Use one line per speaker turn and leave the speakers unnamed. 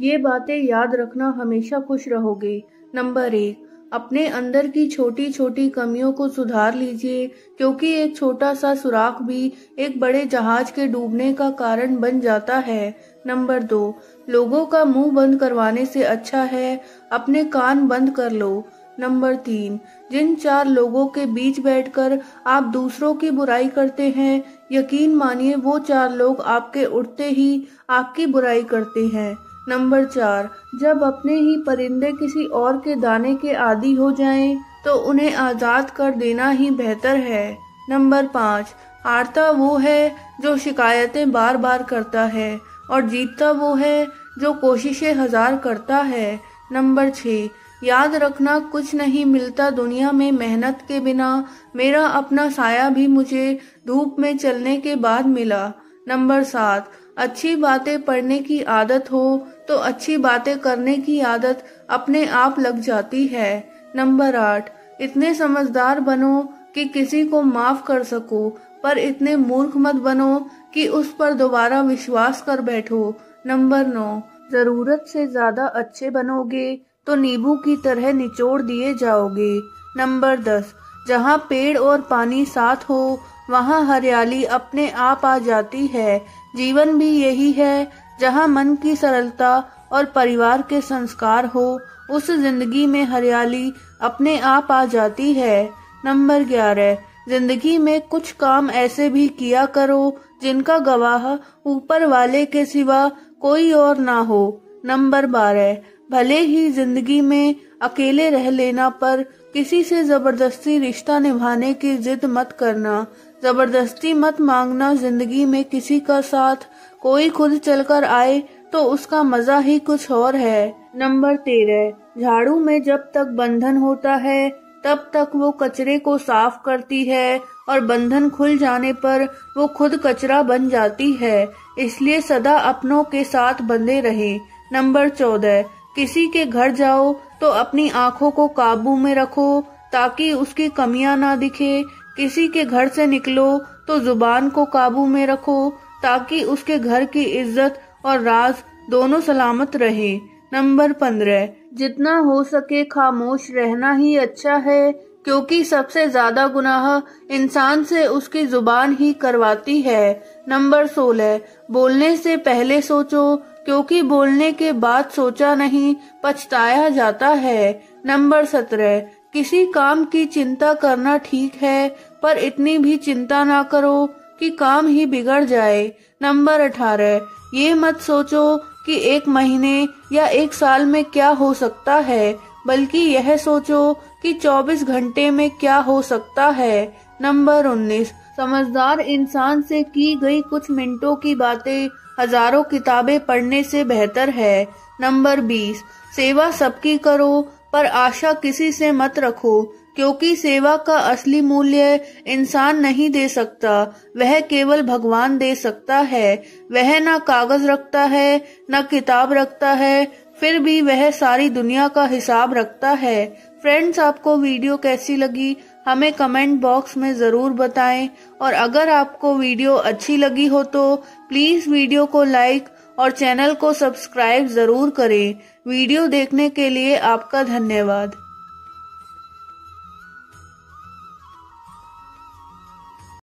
ये बातें याद रखना हमेशा खुश रहोगे। नंबर एक, अपने अंदर की छोटी छोटी कमियों को सुधार लीजिए, क्योंकि एक छोटा सा सुराख भी एक बड़े जहाज़ के डूबने का कारण बन जाता है। नंबर दो, लोगों का मुँह बंद करवाने से अच्छा है, अपने कान बंद कर लो। नंबर तीन, जिन चार लोगों के बीच बैठकर आप दूसरों की बुराई करते हैं, यकीन मानिए वो चार लोग आपके उठते ही आपकी बुराई करते हैं। नंबर चार जब अपने ही परिंदे किसी और के दाने के आदि हो जाएँ, तो उन्हें आज़ाद कर देना ही बेहतर है। नंबर पाँच हारता वो है जो शिकायतें बार बार करता है और जीतता वो है जो कोशिशें हज़ार करता है। नंबर छः याद रखना कुछ नहीं मिलता दुनिया में मेहनत के बिना मेरा अपना साया भी मुझे धूप में चलने के बाद मिला। नंबर सात अच्छी बातें पढ़ने की आदत हो तो अच्छी बातें करने की आदत अपने आप लग जाती है। नंबर आठ, इतने समझदार बनो कि किसी को माफ़ कर सको, पर इतने मूर्ख मत बनो कि उस पर दोबारा विश्वास कर बैठो। नंबर नौ, ज़रूरत से ज़्यादा अच्छे बनोगे तो नींबू की तरह निचोड़ दिए जाओगे। नंबर दस जहाँ पेड़ और पानी साथ हो, वहाँ हरियाली अपने आप आ जाती है। जीवन भी यही है, जहाँ मन की सरलता और परिवार के संस्कार हो, उस ज़िंदगी में हरियाली अपने आप आ जाती है। नंबर ग्यारह, ज़िंदगी में कुछ काम ऐसे भी किया करो, जिनका गवाह ऊपर वाले के सिवा कोई और ना हो। नंबर बारह, भले ही ज़िंदगी में अकेले रह लेना पर किसी से ज़बरदस्ती रिश्ता निभाने की जिद मत करना। ज़बरदस्ती मत मांगना ज़िंदगी में किसी का साथ। कोई खुद चलकर आए तो उसका मज़ा ही कुछ और है। नंबर तेरह। झाड़ू में जब तक बंधन होता है, तब तक वो कचरे को साफ़ करती है और बंधन खुल जाने पर वो खुद कचरा बन जाती है। इसलिए सदा अपनों के साथ बंधे रहे। नंबर चौदह। किसी के घर जाओ तो अपनी आँखों को काबू में रखो ताकि उसकी कमियाँ ना दिखे। किसी के घर से निकलो तो ज़ुबान को काबू में रखो ताकि उसके घर की इज़्ज़त और राज दोनों सलामत रहे। नंबर पंद्रह, जितना हो सके खामोश रहना ही अच्छा है, क्योंकि सबसे ज़्यादा गुनाह इंसान से उसकी ज़ुबान ही करवाती है। नंबर सोलह, बोलने से पहले सोचो क्योंकि बोलने के बाद सोचा नहीं, पछताया जाता है। नंबर सत्रह, किसी काम की चिंता करना ठीक है, पर इतनी भी चिंता ना करो कि काम ही बिगड़ जाए। नंबर अठारह, ये मत सोचो कि एक महीने या एक साल में क्या हो सकता है, बल्कि यह सोचो कि 24 घंटे में क्या हो सकता है। नंबर 19 समझदार इंसान से की गई कुछ मिनटों की बातें हज़ारों किताबें पढ़ने से बेहतर है। नंबर 20 सेवा सबकी करो, पर आशा किसी से मत रखो, क्योंकि सेवा का असली मूल्य इंसान नहीं दे सकता, वह केवल भगवान दे सकता है। वह ना कागज़ रखता है, न किताब रखता है, फिर भी वह सारी दुनिया का हिसाब रखता है। फ्रेंड्स, आपको वीडियो कैसी लगी? हमें कमेंट बॉक्स में ज़रूर बताएँ। और अगर आपको वीडियो अच्छी लगी हो तो प्लीज़ वीडियो को लाइक और चैनल को सब्सक्राइब ज़रूर करें। वीडियो देखने के लिए आपका धन्यवाद।